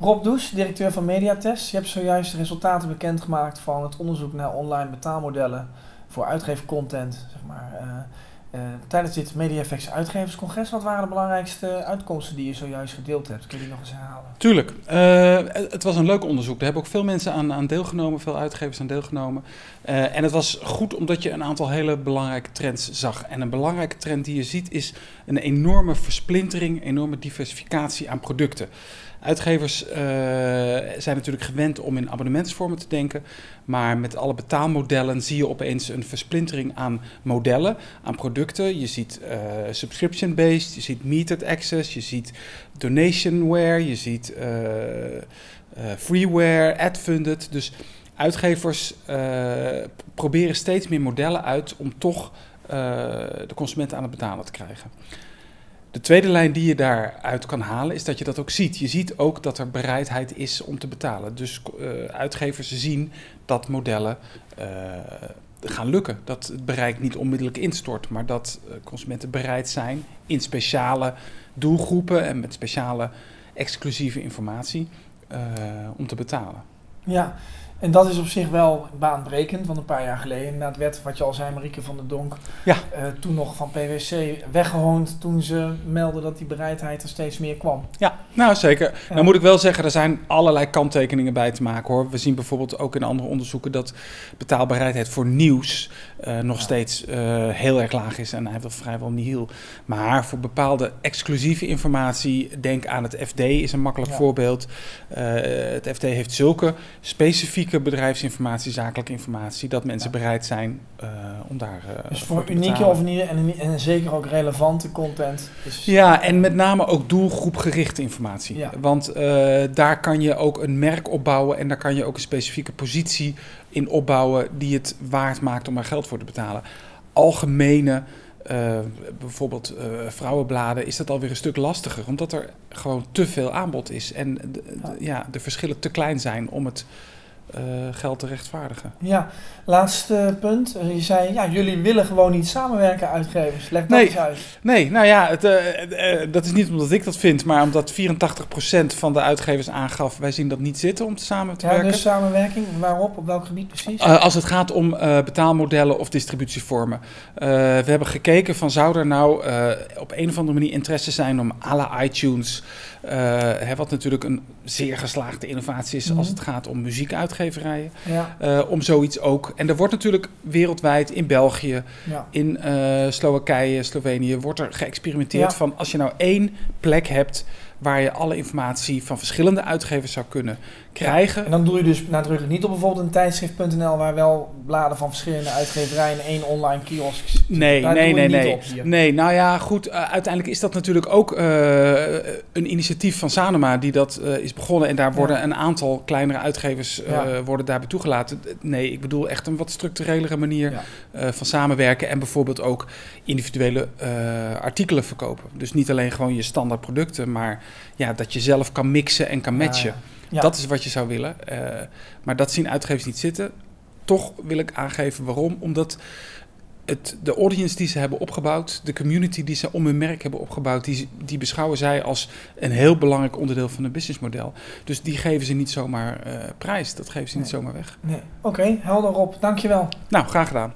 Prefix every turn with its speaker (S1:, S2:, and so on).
S1: Rob Does, directeur van Mediatest. Je hebt zojuist de resultaten bekendgemaakt van het onderzoek naar online betaalmodellen voor uitgeefcontent. Zeg maar. Uh, uh, tijdens dit MediaFX uitgeverscongres, wat waren de belangrijkste uitkomsten die je zojuist gedeeld hebt? Kun je die nog eens herhalen?
S2: Tuurlijk. Uh, het was een leuk onderzoek. Daar hebben ook veel mensen aan, aan deelgenomen, veel uitgevers aan deelgenomen. en het was goed omdat je een aantal hele belangrijke trends zag. En een belangrijke trend die je ziet is een enorme versplintering, enorme diversificatie aan producten. Uitgevers uh, zijn natuurlijk gewend om in abonnementsvormen te denken. Maar met alle betaalmodellen zie je opeens een versplintering aan modellen, aan producten. Je ziet uh, subscription-based, je ziet metered access, je ziet donationware, je ziet uh, freeware, ad-funded. Dus uitgevers proberen steeds meer modellen uit om toch de consument aan het betalen te krijgen. De tweede lijn die je daaruit kan halen is dat je dat ook ziet. Je ziet ook dat er bereidheid is om te betalen. Dus uh, uitgevers zien dat modellen uh, gaan lukken. Dat het bereik niet onmiddellijk instort, maar dat uh, consumenten bereid zijn in speciale doelgroepen en met speciale exclusieve informatie om te betalen.
S1: Ja, en dat is op zich wel baanbrekend, want een paar jaar geleden, na het werd, wat je al zei, Marieke van der Donk, ja. Uh, toen nog van PwC, weggehoond toen ze meldden dat die bereidheid er steeds meer kwam.
S2: Ja, nou zeker. Ja. Nou moet ik wel zeggen, er zijn allerlei kanttekeningen bij te maken hoor. We zien bijvoorbeeld ook in andere onderzoeken dat betaalbaarheid voor nieuws uh, nog ja. steeds uh, heel erg laag is en hij wil vrijwel nihil. Maar voor bepaalde exclusieve informatie, denk aan het FD is een makkelijk voorbeeld. het FD heeft zulke specifieke bedrijfsinformatie, zakelijke informatie, dat mensen ja. bereid zijn uh, om daar. Uh,
S1: dus voor unieke of niet, en, en zeker ook relevante content.
S2: Ja, en met name ook doelgroepgerichte informatie. Ja. Want uh, daar kan je ook een merk opbouwen en daar kan je ook een specifieke positie in opbouwen die het waard maakt om er geld voor te betalen. Algemene. Uh, bijvoorbeeld uh, vrouwenbladen, is dat alweer een stuk lastiger. Omdat er gewoon te veel aanbod is. En de, de, ja, de verschillen te klein zijn om het geld te rechtvaardigen.
S1: Ja, laatste punt. Je zei, ja, jullie willen gewoon niet samenwerken, uitgevers. Leg dat
S2: nee,
S1: eens uit.
S2: Nee, nou ja, het, uh, uh, dat is niet omdat ik dat vind, maar omdat 84% van de uitgevers aangaf, wij zien dat niet zitten om te samen te
S1: ja,
S2: werken.
S1: Dus samenwerking, waarop, op welk gebied precies?
S2: als het gaat om betaalmodellen of distributievormen. we hebben gekeken van, zou er nou op een of andere manier interesse zijn om à la iTunes, hè, wat natuurlijk een zeer geslaagde innovatie is mm -hmm. als het gaat om ja. om zoiets ook en er wordt natuurlijk wereldwijd in België, ja. in uh, Slowakije, Slovenië, wordt er geëxperimenteerd ja. van als je nou één plek hebt waar je alle informatie van verschillende uitgevers zou kunnen krijgen.
S1: Ja, en dan doe je dus nadrukkelijk niet op bijvoorbeeld een tijdschrift.nl waar wel bladen van verschillende uitgeverijen en één online kiosk.
S2: Nee, Daar nee, nee, nee. Nee, nou ja, goed. Uh, uiteindelijk is dat natuurlijk ook uh, een initiatief van Sanoma die dat uh, is begonnen. En daar worden ja. een aantal kleinere uitgevers ja. worden daarbij toegelaten. Nee, ik bedoel echt een wat structurelere manier van samenwerken. En bijvoorbeeld ook individuele artikelen verkopen. Dus niet alleen gewoon je standaard producten, maar ja, dat je zelf kan mixen en kan matchen. Ja. Dat is wat je zou willen. Uh, maar dat zien uitgevers niet zitten. Toch wil ik aangeven waarom. Omdat het, de audience die ze hebben opgebouwd, de community die ze om hun merk hebben opgebouwd, die, die beschouwen zij als een heel belangrijk onderdeel van hun businessmodel. Dus die geven ze niet zomaar uh, prijs. Dat geven ze nee. niet zomaar weg.
S1: Nee. Oké, okay, helder op. Dankjewel.
S2: Nou, graag gedaan.